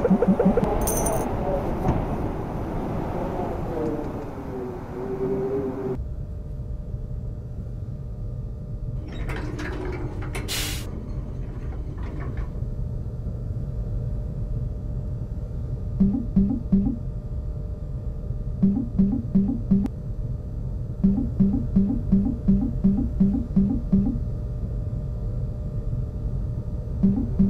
Thank mm -hmm. you.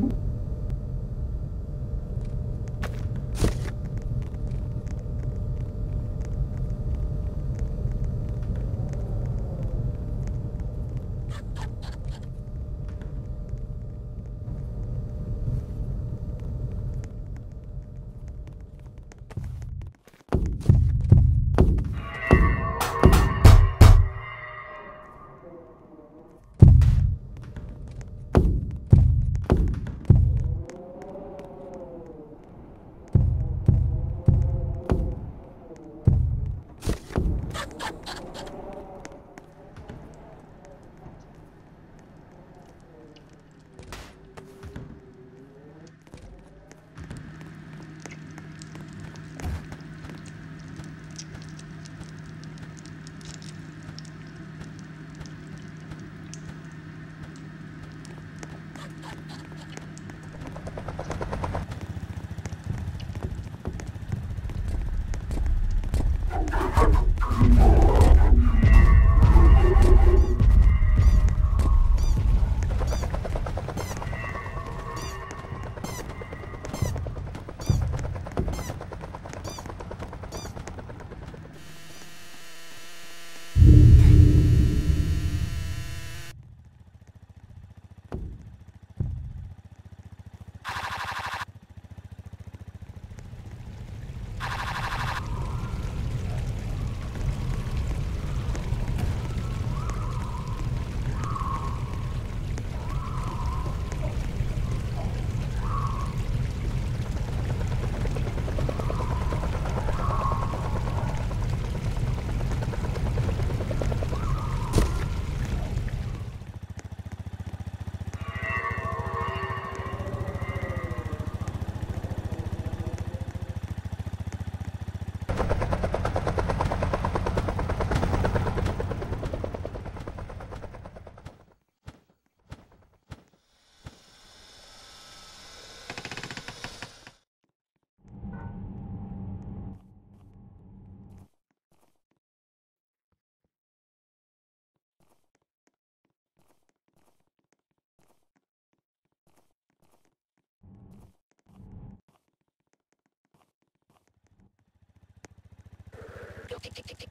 tick tick tick tick